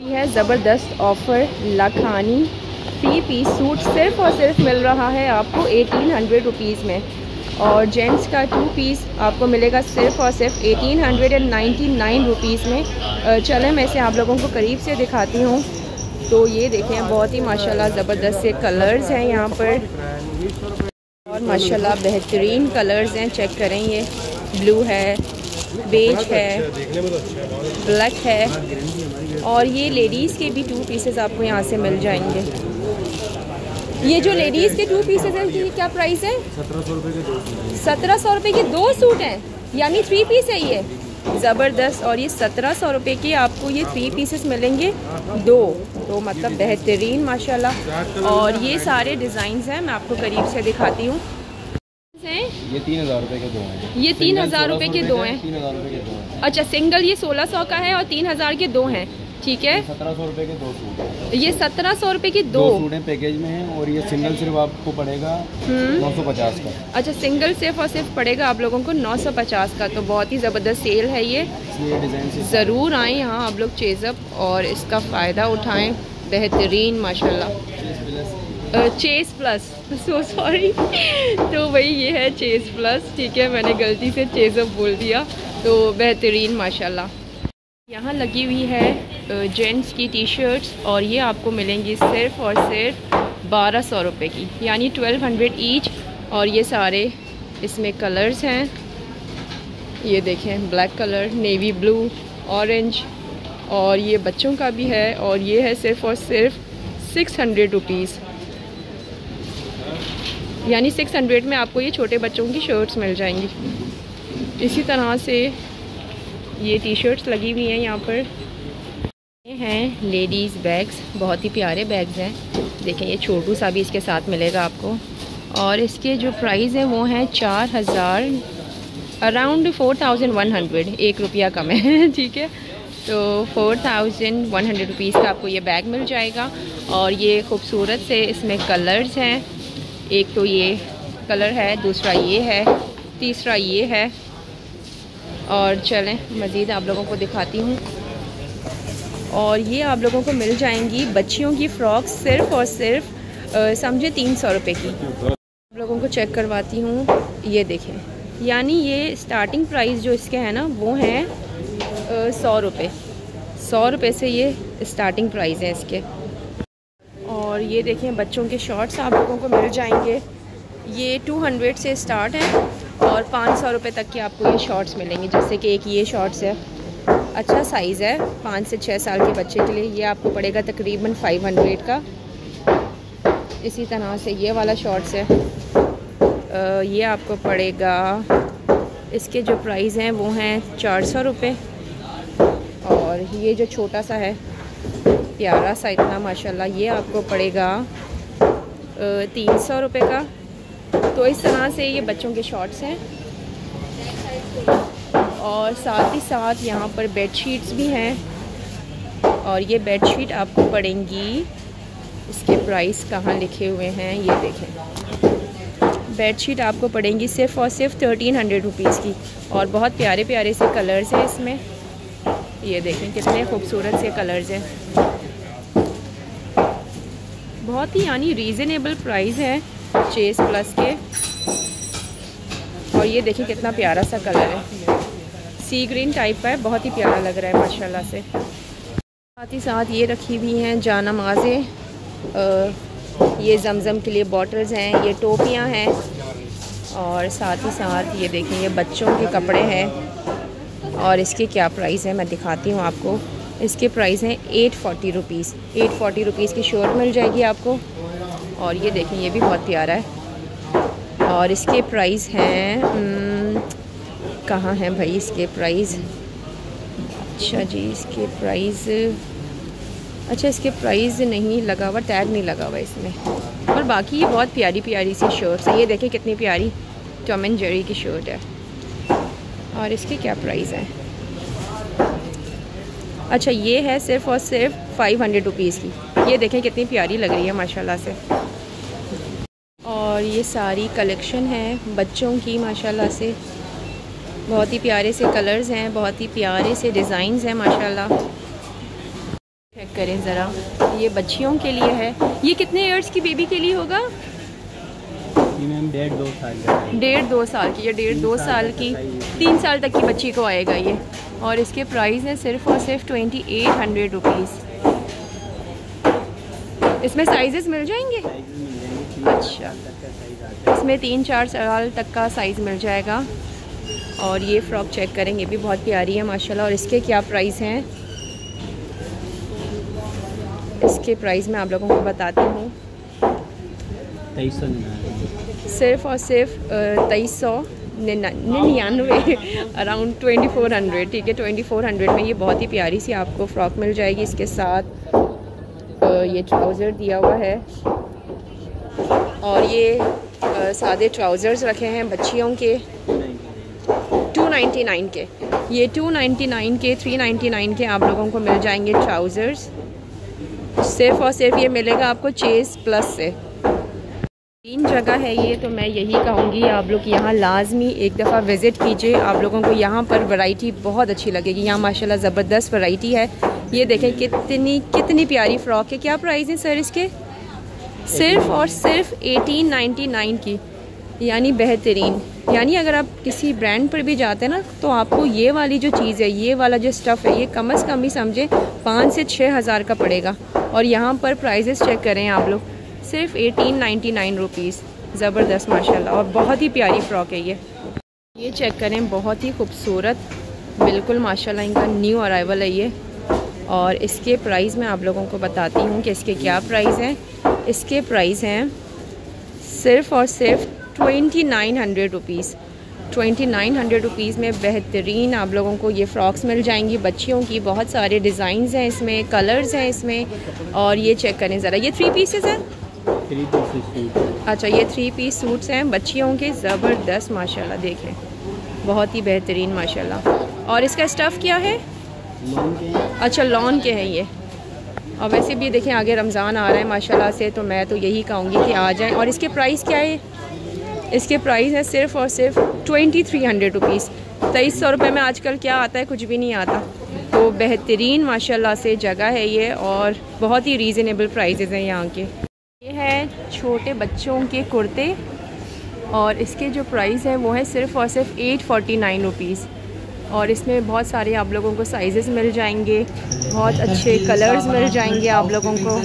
है ज़बरदस्त offer, Lakhani three piece suit सिर्फ़ और सिर्फ़ मिल रहा है आपको एटीन हंड्रेड रुपीज़ में। और जेंट्स का टू पीस आपको मिलेगा सिर्फ़ और सिर्फ़ eighteen hundred and ninety nine rupees में चलें, मैं इसे आप लोगों को करीब से दिखाती हूँ। तो ये देखें, बहुत ही माशाल्लाह ज़बरदस्त से कलर्स हैं यहाँ पर। और माशाल्लाह बेहतरीन कलर्स हैं चेक करें ये। ब्लू है बेज है ब्लैक है। और ये लेडीज़ के भी टू पीसेस आपको यहाँ से मिल जाएँगे। ये जो लेडीज़ के टू पीसेस हैं इनकी क्या प्राइस है? सत्रह सौ रुपये के दो सत्रह सौ रुपये के दो सूट हैं। यानी थ्री पीस है ये। ज़बरदस्त। और ये सत्रह सौ रुपये के आपको ये थ्री पीसेस मिलेंगे। दो। तो मतलब बेहतरीन माशाल्लाह। और ये सारे डिज़ाइंस हैं मैं आपको करीब से दिखाती हूँ। ये तीन हज़ार रुपये के दो हैं। ये तीन हज़ार रुपये के दो हैं। तीन हज़ार रुपये के दो हैं। अच्छा सिंगल ये सोलह सौ का है और तीन हज़ार के दो हैं। ठीक है। सत्रह सौ रुपये के दो सूट ये सत्रह सौ रुपये के दो। दो सूट हैं पैकेज में हैं और ये सिंगल सिर्फ़ आपको पड़ेगा हम्म। नौ सौ पचास का। अच्छा सिंगल सिर्फ़ और सिर्फ़ पड़ेगा आप लोगों को नौ सौ पचास का तो बहुत ही ज़बरदस्त सेल है ये। ज़रूर आएँ यहाँ आप लोग चेज़अप और इसका फ़ायदा उठाएँ। बेहतरीन माशाल्लाह। Chess plus. सो सॉरी तो वही ये है चेस प्लस। ठीक है मैंने गलती से चेज़अप बोल दिया। तो बेहतरीन माशाल्लाह। यहाँ लगी हुई है जेंट्स की टी शर्ट्स और ये आपको मिलेंगी सिर्फ़ और सिर्फ़ बारह सौ रुपये की। यानी ट्वेल्व हंड्रेड ईच और ये सारे इसमें कलर्स हैं। ये देखें black colour navy blue orange और ये बच्चों का भी है और ये है सिर्फ़ और सिर्फ़ सिक्स हंड्रेड रुपीज़ यानी सिक्स हंड्रेड में आपको ये छोटे बच्चों की शर्ट्स मिल जाएँगी। इसी तरह से ये टी शर्ट्स लगी हुई हैं यहाँ पर। ये हैं लेडीज़ बैग्स बहुत ही प्यारे बैग्स हैं। देखें, ये छोटू सा भी इसके साथ मिलेगा आपको। और इसके जो प्राइस हैं वो हैं चार हज़ार around four thousand one hundred एक रुपया कम है, ठीक है? तो four thousand one hundred rupees का आपको ये बैग मिल जाएगा। और ये खूबसूरत से इसमें कलर्स हैं। एक तो ये कलर है, दूसरा ये है, तीसरा ये है। और चलें, मज़ीद आप लोगों को दिखाती हूँ। और ये आप लोगों को मिल जाएँगी बच्चियों की फ़्रॉक सिर्फ़ और सिर्फ़ समझे तीन सौ रुपये की। आप लोगों को चेक करवाती हूँ, ये देखें। यानी ये स्टार्टिंग प्राइस जो इसके हैं ना, वो हैं सौ रुपये सौ रुपये से ये स्टार्टिंग प्राइस है इसके। और ये देखें, बच्चों के शॉर्ट्स आप लोगों को मिल जाएँगे। ये टू हंड्रेड से स्टार्ट हैं। और पाँच सौ रुपये तक के आपको ये शॉर्ट्स मिलेंगे जैसे कि एक ये शॉर्ट्स है। अच्छा साइज़ है पाँच से छः साल के बच्चे के लिए। ये आपको पड़ेगा तकरीबन फाइव हंड्रेड का। इसी तरह से ये वाला शॉर्ट्स है। आ, ये आपको पड़ेगा इसके जो प्राइस हैं वो हैं चार सौ रुपये और ये जो छोटा सा है प्यारा सा इतना माशाल्लाह ये आपको पड़ेगा तीन सौ रुपये का। तो इस तरह से ये बच्चों के शॉर्ट्स हैं। और साथ ही साथ यहाँ पर बेड शीट्स भी हैं। और ये बेड शीट आपको पड़ेंगी। इसके प्राइस कहाँ लिखे हुए हैं, ये देखें। बेड शीट आपको पड़ेंगी सिर्फ़ और सिर्फ़ थर्टीन हंड्रेड रुपीज़ की। और बहुत प्यारे प्यारे से कलर्स हैं इसमें। ये देखें कितने खूबसूरत से कलर्स हैं। बहुत ही यानी रीज़नेबल प्राइस है। चेस प्लस के। और ये देखिए कितना प्यारा सा कलर है। सी ग्रीन टाइप का है, बहुत ही प्यारा लग रहा है, माशाल्लाह से। साथ ही साथ ये रखी हुई हैं जाना माजें। ये जमज़म के लिए बॉटल्स हैं, ये टोपियाँ हैं। और साथ ही साथ ये देखें, ये बच्चों के कपड़े हैं। और इसके क्या प्राइस है, मैं दिखाती हूँ आपको। इसके प्राइस हैं eight forty rupees eight forty rupees की शर्ट मिल जाएगी आपको। और ये देखें ये भी बहुत प्यारा है। और इसके प्राइस हैं हम्म, कहाँ हैं भाई इसके प्राइस अच्छा जी इसके प्राइस अच्छा इसके प्राइस नहीं लगा हुआ टैग नहीं लगा हुआ इसमें। और बाकी ये बहुत प्यारी प्यारी सी शर्ट्स है। ये देखें कितनी प्यारी टॉम एंड जेरी की शर्ट है। और इसके क्या प्राइस है? अच्छा ये है सिर्फ़ और सिर्फ़ फाइव हंड्रेड रुपीज़ की। ये देखें कितनी प्यारी लग रही है माशाल्लाह से। और ये सारी कलेक्शन है बच्चों की माशाल्लाह से। बहुत ही प्यारे से कलर्स हैं बहुत ही प्यारे से डिज़ाइंस हैं माशाल्लाह। चेक करें ज़रा ये बच्चियों के लिए है। ये कितने ईयर्स की बेबी के लिए होगा? डेढ़ दो साल डेढ़ दो साल की या डेढ़ दो साल साल की तीन साल तक की बच्ची को आएगा ये। और इसके प्राइस है सिर्फ़ और सिर्फ़ ट्वेंटी एट हंड्रेड रुपीज़ इसमें साइजेस मिल जाएँगे? अच्छा। इसमें तीन चार साल तक का साइज़ मिल जाएगा। और ये फ़्रॉक चेक करेंगे भी बहुत प्यारी है माशाल्लाह। और इसके क्या प्राइस हैं? इसके प्राइस मैं आप लोगों को बताती हूँ। तेईस सिर्फ़ और सिर्फ़ तेईस सौ निन्यानवे अराउंड ट्वेंटी फोर हंड्रेड ठीक है? ट्वेंटी फोर हंड्रेड में ये बहुत ही प्यारी सी आपको फ्रॉक मिल जाएगी। इसके साथ ये ट्राउज़र दिया हुआ है। और ये सादे ट्राउज़र्स रखे हैं बच्चियों के। 299 के। ये 299 के 399 के आप लोगों को मिल जाएँगे ट्राउज़र्स सिर्फ़ और सिर्फ़ ये मिलेगा आपको चेस प्लस से। तीन जगह है ये तो मैं यही कहूँगी, आप लोग यहाँ लाजमी एक दफ़ा विज़िट कीजिए। आप लोगों को यहाँ पर वैरायटी बहुत अच्छी लगेगी। यहाँ माशाल्लाह ज़बरदस्त वैरायटी है। ये देखें, कितनी कितनी प्यारी फ़्रॉक है। क्या प्राइस है सर इसके? सिर्फ़ और सिर्फ़ 1899 की, यानी बेहतरीन। यानी अगर आप किसी ब्रांड पर भी जाते हैं ना तो आपको ये वाली जो चीज़ है, ये वाला जो स्टफ़ है, ये कम अज़ कम ही समझे, पाँच से छः हज़ार का पड़ेगा। और यहाँ पर प्राइजेस चेक करें आप लोग, सिर्फ़ एटीन नाइन्टी नाइन रुपीज़ ज़बरदस्त, माशाल्लाह। और बहुत ही प्यारी फ़्रॉक है ये। ये चेक करें, बहुत ही खूबसूरत। बिल्कुल, माशाल्लाह, इनका न्यू अराइवल है ये। और इसके प्राइस मैं आप लोगों को बताती हूँ कि इसके क्या प्राइस हैं। इसके प्राइस हैं सिर्फ़ और सिर्फ़ twenty nine hundred rupees twenty nine hundred rupees में बेहतरीन आप लोगों को ये फ़्रॉक्स मिल जाएँगी बच्चियों की बहुत सारे डिज़ाइंस हैं इसमें कलर्स हैं इसमें और ये चेक करें ज़रा ये थ्री पीसेस हैं? थ्री अच्छा ये थ्री पीस सूट्स हैं बच्चियों के ज़बरदस्त माशाल्लाह देखें। बहुत ही बेहतरीन माशाल्लाह। और इसका स्टफ़ क्या हैं? अच्छा लॉन के हैं ये। और वैसे भी देखें, आगे रमज़ान आ रहा है, माशाल्लाह से तो मैं तो यही कहूँगी कि आ जाएँ। और इसके प्राइस क्या है? इसके प्राइस है सिर्फ़ और सिर्फ़ ट्वेंटी थ्री हंड्रेड रुपीज़ तेईस सौ रुपये में आजकल क्या आता है? कुछ भी नहीं आता। तो बेहतरीन, माशाल्लाह से जगह है ये और बहुत ही रीज़नेबल प्राइजेज़ हैं यहाँ के। ये है छोटे बच्चों के कुर्ते और इसके जो प्राइस है वो है सिर्फ़ और सिर्फ़ एट फोर्टी नाइन रुपीज़ और इसमें बहुत सारे आप लोगों को साइजेस मिल जाएँगे, बहुत अच्छे कलर्स मिल जाएँगे आप लोगों को।